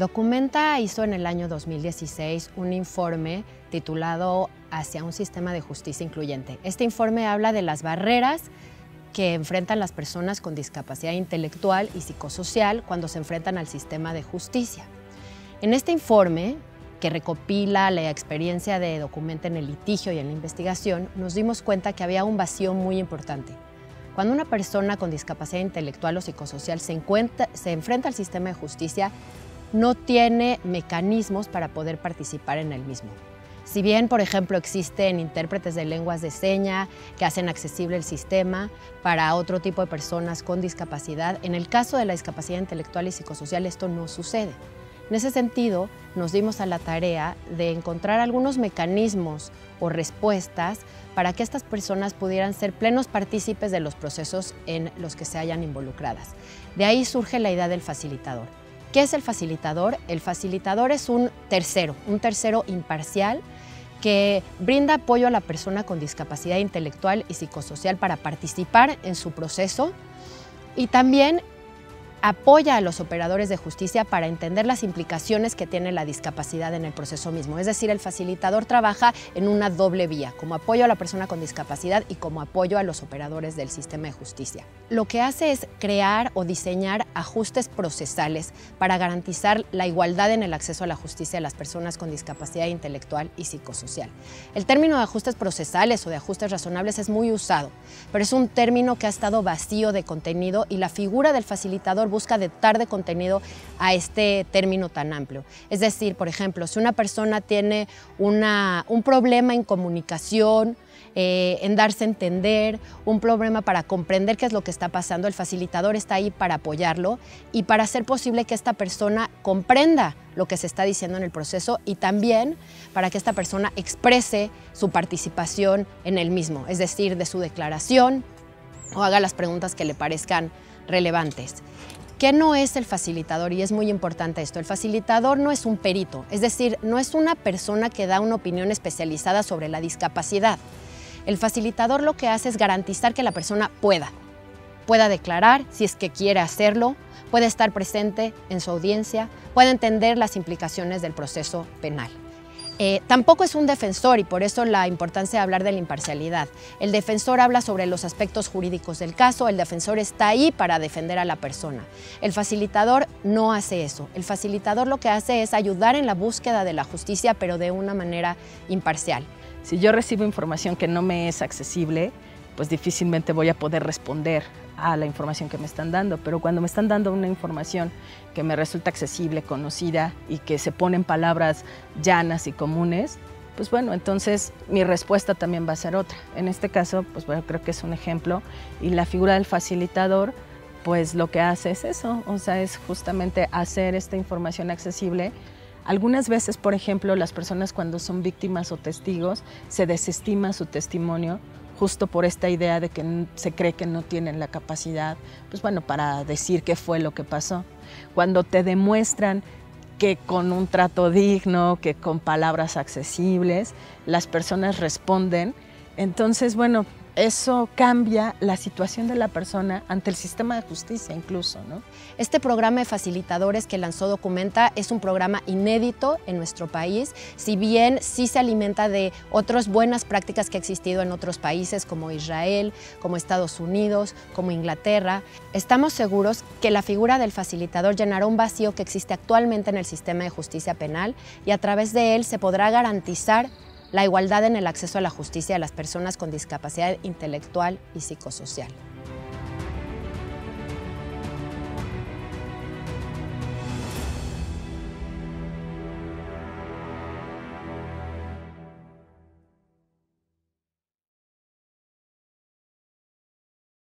Documenta hizo en el año 2016 un informe titulado Hacia un sistema de justicia incluyente. Este informe habla de las barreras que enfrentan las personas con discapacidad intelectual y psicosocial cuando se enfrentan al sistema de justicia. En este informe, que recopila la experiencia de Documenta en el litigio y en la investigación, nos dimos cuenta que había un vacío muy importante. Cuando una persona con discapacidad intelectual o psicosocial se, se enfrenta al sistema de justicia, no tiene mecanismos para poder participar en el mismo. Si bien, por ejemplo, existen intérpretes de lenguas de seña que hacen accesible el sistema para otro tipo de personas con discapacidad, en el caso de la discapacidad intelectual y psicosocial esto no sucede. En ese sentido, nos dimos a la tarea de encontrar algunos mecanismos o respuestas para que estas personas pudieran ser plenos partícipes de los procesos en los que se hayan involucradas. De ahí surge la idea del facilitador. ¿Qué es el facilitador? El facilitador es un tercero, un tercero imparcial que brinda apoyo a la persona con discapacidad intelectual y psicosocial para participar en su proceso y también apoya a los operadores de justicia para entender las implicaciones que tiene la discapacidad en el proceso mismo. Es decir, el facilitador trabaja en una doble vía, como apoyo a la persona con discapacidad y como apoyo a los operadores del sistema de justicia. Lo que hace es crear o diseñar ajustes procesales para garantizar la igualdad en el acceso a la justicia de las personas con discapacidad intelectual y psicosocial. El término de ajustes procesales o de ajustes razonables es muy usado, pero es un término que ha estado vacío de contenido y la figura del facilitador busca de de contenido a este término tan amplio. Es decir, por ejemplo, si una persona tiene un problema en comunicación, eh, en darse a entender, un problema para comprender qué es lo que está pasando, el facilitador está ahí para apoyarlo y para hacer posible que esta persona comprenda lo que se está diciendo en el proceso y también para que esta persona exprese su participación en el mismo, es decir, de su declaración o haga las preguntas que le parezcan relevantes. ¿Qué no es el facilitador? Y es muy importante esto. El facilitador no es un perito, es decir, no es una persona que da una opinión especializada sobre la discapacidad. El facilitador lo que hace es garantizar que la persona pueda, pueda declarar si es que quiere hacerlo, puede estar presente en su audiencia, puede entender las implicaciones del proceso penal. Eh, tampoco es un defensor y por eso la importancia de hablar de la imparcialidad. El defensor habla sobre los aspectos jurídicos del caso, el defensor está ahí para defender a la persona. El facilitador no hace eso. El facilitador lo que hace es ayudar en la búsqueda de la justicia, pero de una manera imparcial. Si yo recibo información que no me es accesible, pues difícilmente voy a poder responder a la información que me están dando, pero cuando me están dando una información que me resulta accesible, conocida y que se ponen palabras llanas y comunes, pues bueno, entonces mi respuesta también va a ser otra. En este caso, pues bueno, creo que es un ejemplo y la figura del facilitador, pues lo que hace es eso, o sea, es justamente hacer esta información accesible. Algunas veces, por ejemplo, las personas cuando son víctimas o testigos, se desestima su testimonio justo por esta idea de que se cree que no tienen la capacidad, pues bueno, para decir qué fue lo que pasó. Cuando te demuestran que con un trato digno, que con palabras accesibles, las personas responden, entonces, bueno, eso cambia la situación de la persona ante el sistema de justicia incluso. ¿no? Este programa de facilitadores que lanzó Documenta es un programa inédito en nuestro país, si bien sí se alimenta de otras buenas prácticas que ha existido en otros países como Israel, como Estados Unidos, como Inglaterra. Estamos seguros que la figura del facilitador llenará un vacío que existe actualmente en el sistema de justicia penal y a través de él se podrá garantizar la igualdad en el acceso a la justicia de las personas con discapacidad intelectual y psicosocial.